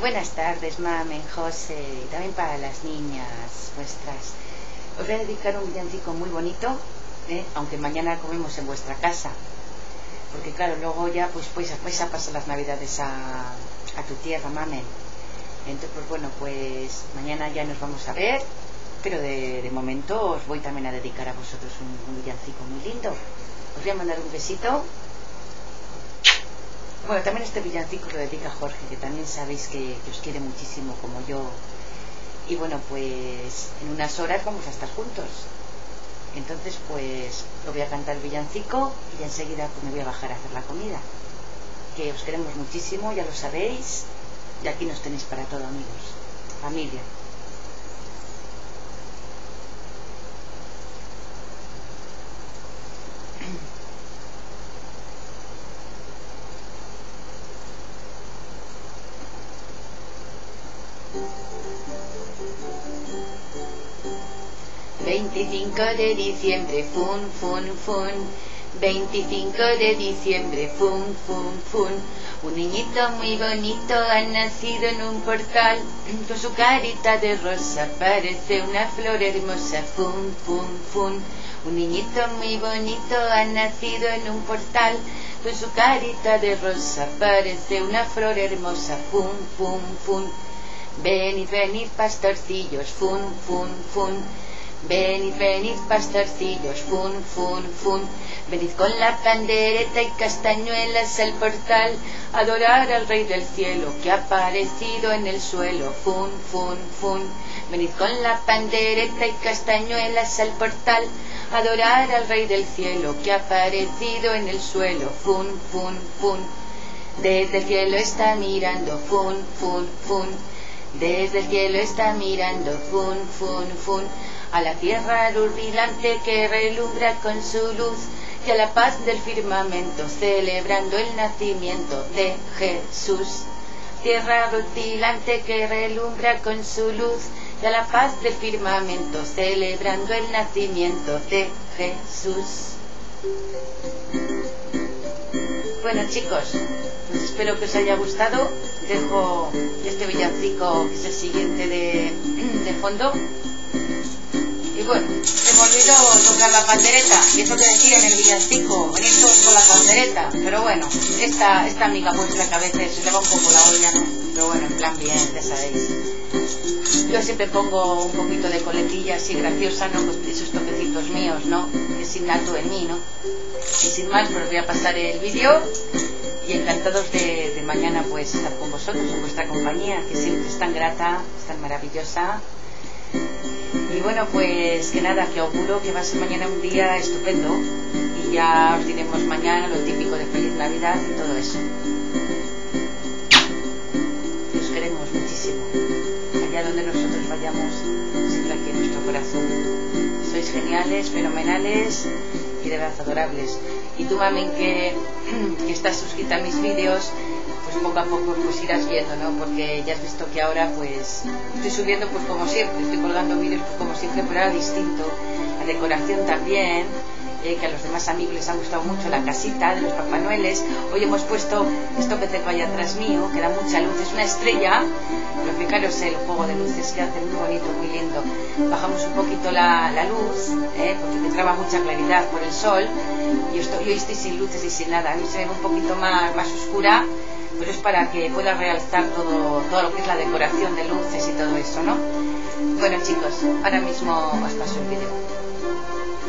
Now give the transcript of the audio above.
Buenas tardes, mamen, José, también para las niñas vuestras. Os voy a dedicar un villancico muy bonito, ¿eh? aunque mañana comemos en vuestra casa. Porque claro, luego ya pues, pues, pues a pasar las navidades a, a tu tierra, mamen. Entonces, pues bueno, pues mañana ya nos vamos a ver, pero de, de momento os voy también a dedicar a vosotros un, un villancico muy lindo. Os voy a mandar un besito bueno, también este villancico lo dedica Jorge, que también sabéis que, os quiere muchísimo como yo. Y bueno, pues en unas horas vamos a estar juntos. Entonces, pues lo voy a cantar el villancico y enseguida pues, me voy a bajar a hacer la comida. Que os queremos muchísimo, ya lo sabéis. Y aquí nos tenéis para todo, amigos. Familia. 25 de diciembre, fun, fun, fun. 25 de diciembre, fun, fun, fun. Un niñito muy bonito ha nacido en un portal, con su carita de rosa parece una flor hermosa, fun, fun, fun. Un niñito muy bonito ha nacido en un portal, con su carita de rosa parece una flor hermosa, fun, fun, fun. Venid, venid, pastorcillos, fun, fun, fun. Venid, venid, pastorcillos, fun, fun, fun. Venid con la pandereta y castañuelas al portal, adorar al Rey del Cielo que ha aparecido en el suelo, fun, fun, fun. Venid con la pandereta y castañuelas al portal, adorar al Rey del Cielo que ha aparecido en el suelo, fun, fun, fun. Desde el cielo está mirando, fun, fun, fun. Desde el cielo está mirando, fun, fun, fun a la tierra rutilante que relumbra con su luz y a la paz del firmamento celebrando el nacimiento de Jesús. Tierra rutilante que relumbra con su luz y a la paz del firmamento celebrando el nacimiento de Jesús. Bueno chicos, espero que os haya gustado. Dejo este villancico que es el siguiente de, fondo bueno, se me olvidó tocar la pandereta, y eso que decía en el villancico, venir todos con la pandereta, pero bueno, esta, esta amiga muestra que a veces se le va un poco la olla, ¿no? Pero bueno, en plan bien, ya sabéis. Yo siempre pongo un poquito de coletilla así graciosa, ¿no? Pues esos toquecitos míos, ¿no? Es innato en mí, ¿no? Y sin más, pues voy a pasar el vídeo y encantados de, de mañana pues estar con vosotros, en vuestra compañía, que siempre es tan grata, es tan maravillosa y bueno, pues que nada, que auguro que va a ser mañana un día estupendo y ya os diremos mañana lo típico de Feliz Navidad y todo eso. Donde nosotros vayamos, siempre aquí en nuestro corazón. Sois geniales, fenomenales y de verdad adorables. Y tú, mami, que, que estás suscrita a mis vídeos, pues poco a poco pues irás viendo, ¿no? Porque ya has visto que ahora pues estoy subiendo pues como siempre, estoy colgando vídeos pues como siempre, pero ahora distinto. La decoración también, eh, que a los demás amigos les ha gustado mucho la casita de los Papá Noeles. Hoy hemos puesto esto que tengo allá atrás mío, que da mucha luz, es una estrella. Pero fijaros el juego de luces que hace muy bonito, muy lindo. Bajamos un poquito la, la luz, eh, porque me traba mucha claridad por el sol. Y estoy, hoy estoy sin luces y sin nada. A mí se ve un poquito más, más oscura pero es para que pueda realzar todo, todo lo que es la decoración de luces y todo eso, ¿no? Bueno chicos, ahora mismo os paso el vídeo.